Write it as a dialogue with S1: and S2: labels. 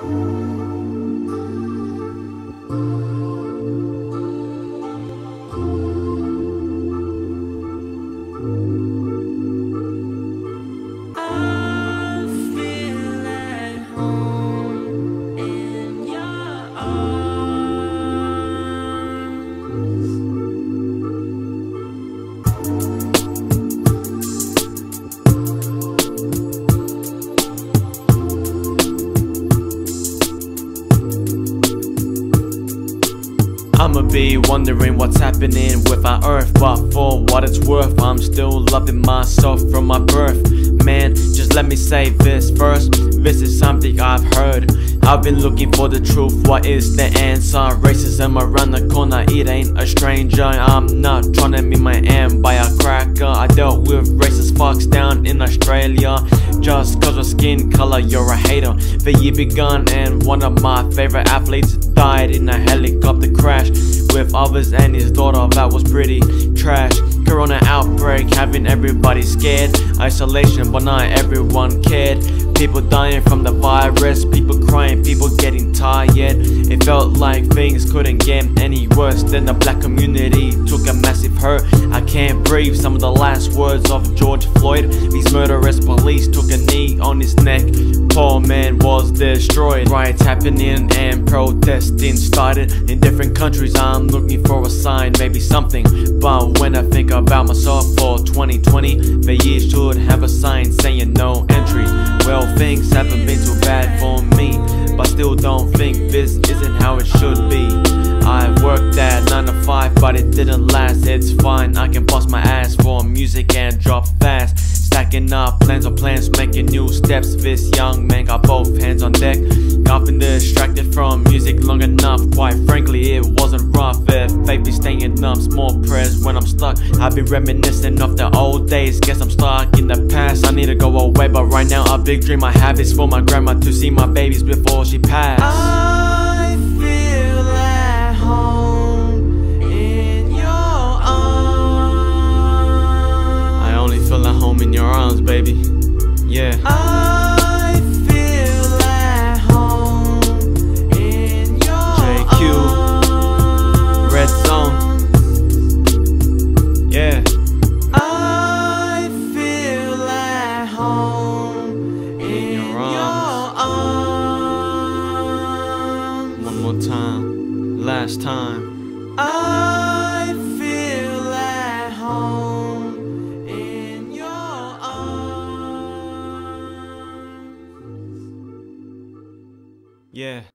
S1: I
S2: I'ma be wondering what's happening with our earth But for what it's worth, I'm still loving myself from my birth. Man, just let me say this first. This is something I've heard I've been looking for the truth, what is the answer? Racism around the corner, it ain't a stranger. I'm not trying to be my end by a cracker I dealt with racist fucks down in Australia. Just cause of skin color, you're a hater. The year begun and one of my favorite athletes died in a helicopter crash with others and his daughter. That was pretty trash. Corona outbreak having everybody scared. Isolation but not everyone cared. People dying from the virus people crying people getting tired. It felt like things couldn't get any worse then the black community took a massive hurt. I can't breathe some of the last words of george floyd. These murderous police took a knee on his neck. Poor man was destroyed. Riots happening and protesting started in different countries. I'm looking for a sign maybe something. But when i think about myself for 2020 the year should have a sign saying no entry. Well things haven't been too bad for me but still don't think this isn't how it should be. I worked at 9 to 5 but it didn't last. It's fine I can bust my ass for music and drop fast Stacking up plans on plans making new steps. This young man got both hands on deck. Got been distracted from music long enough. Quite frankly it wasn't rough. If faith be staying up small prayers when I'm stuck. I've been reminiscing of the old days. Guess I'm stuck in the past. I need to go away but right now a big dream I have is for my grandma to see my babies before she passed
S1: home in your arms
S2: baby. Yeah.
S1: I feel at home in your
S2: J.
S1: Cube.
S2: Red Zone. Yeah.
S1: I feel at home in,
S2: your arms. One more time. Last time Yeah